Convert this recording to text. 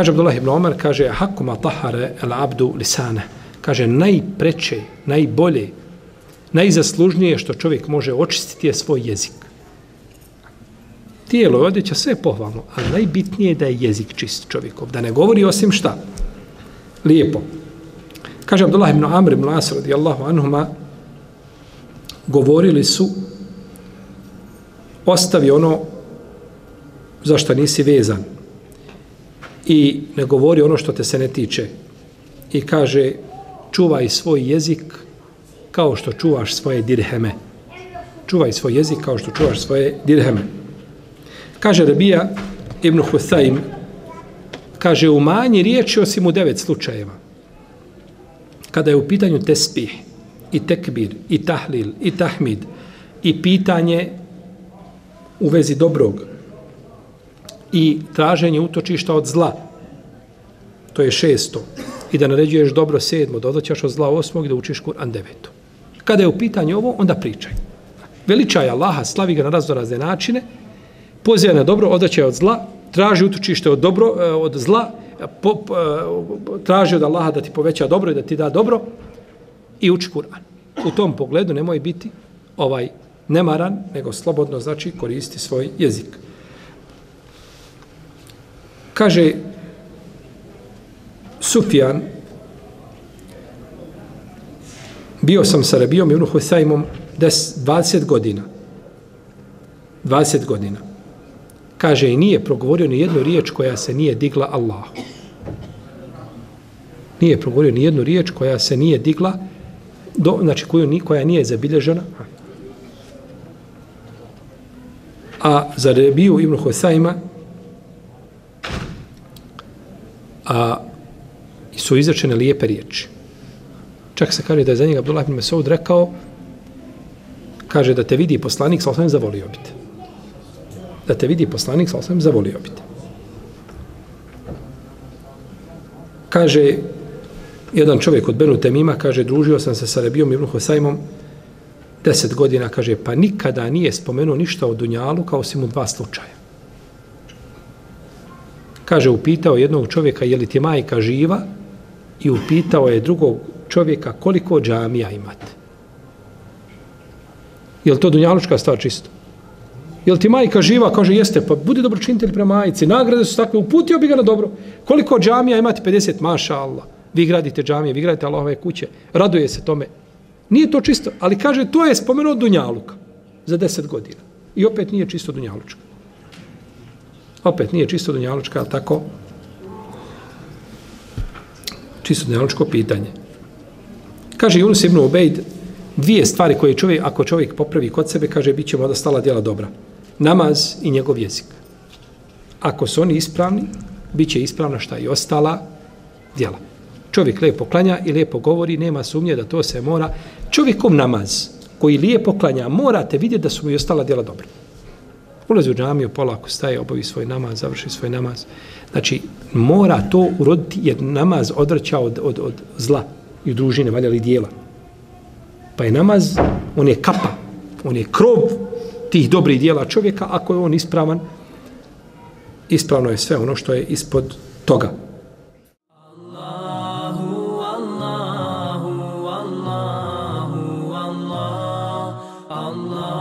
Kaže Abdullah ibn Omar, kaže, hakuma tahare el abdu lisane. Kaže, najpreče, najbolje, najzaslužnije što čovjek može očistiti je svoj jezik. Tijelo i odjeća sve pohvalno, ali najbitnije je da je jezik čist čovjekov, da ne govori osim šta. Lijepo. Kaže Abdullah ibn Amr ibn As radijallahu anhuma, govorili su, ostavi ono za što nisi vezan i ne govori ono što te se ne tiče. I kaže, čuvaj svoj jezik kao što čuvaš svoje dirheme. Čuvaj svoj jezik kao što čuvaš svoje dirheme. Kaže Rabija ibn Huthaim, kaže u manji riječi osim u devet slučajeva. Kada je u pitanju tespih, i tekbir, i tahlil, i tahmid, i pitanje u vezi dobrog, i traženje utočišta od zla, to je šesto, i da naređuješ dobro sedmo, da odlaćaš od zla osmog i da učiš Kur'an deveto. Kada je u pitanju ovo, onda pričaj. Veličaj Allaha, slavi ga na raznorazne načine, pozivaj na dobro, odlaćaj od zla, traži utočište od, dobro, e, od zla, po, po, e, traži od Allaha da ti poveća dobro i da ti da dobro i uči Kur'an. U tom pogledu nemoj biti ovaj nemaran, nego slobodno znači koristi svoj jezik. Kaže Sufjan, bio sam sa Rabijom i Ibn Husaymom 20 godina. 20 godina. Kaže, i nije progovorio ni jednu riječ koja se nije digla Allahu. Nije progovorio ni jednu riječ koja se nije digla, do, znači koju, koja nije zabilježena. A za Rabiju Ibn Husajma a su izrečene lijepe riječi. Čak se kaže da je za njega Abdullah ibn Mesaud rekao kaže da te vidi poslanik sa osvijem zavolio biti. Da te vidi poslanik sa osvijem zavolio biti. Kaže jedan čovjek od Benu Temima, kaže, družio sam se sa Rebijom ibn Hosajmom deset godina, kaže, pa nikada nije spomenuo ništa o Dunjalu kao osim u dva slučaja kaže, upitao jednog čovjeka je li ti majka živa i upitao je drugog čovjeka koliko džamija imate. Je li to dunjalučka stvar čisto? Je li ti majka živa? Kaže, jeste, pa budi dobročinitelj prema majici. Nagrade su takve, uputio bi ga na dobro. Koliko džamija imate? 50, maša Allah. Vi gradite džamije, vi gradite Allahove kuće. Raduje se tome. Nije to čisto, ali kaže, to je spomenuo Dunjaluka za 10 godina. I opet nije čisto Dunjalučka. Opet nije čisto dunjalučka, ali tako čisto dunjalučko pitanje. Kaže Yunus ibn Ubejd, dvije stvari koje čovjek, ako čovjek popravi kod sebe, kaže, bit će mu stala djela dobra. Namaz i njegov jezik. Ako su oni ispravni, bit će ispravna šta i ostala djela. Čovjek lijepo klanja i lijepo govori, nema sumnje da to se mora. Čovjekom namaz koji lijepo klanja, morate vidjeti da su mu i ostala djela dobra ulazi u džamiju, polako staje, obavi svoj namaz, završi svoj namaz. Znači, mora to uroditi jer namaz odvrća od, od, od zla i družine, valjali dijela. Pa je namaz, on je kapa, on je krov tih dobrih dijela čovjeka, ako je on ispravan, ispravno je sve ono što je ispod toga. Allahu, Allahu, Allahu, Allah.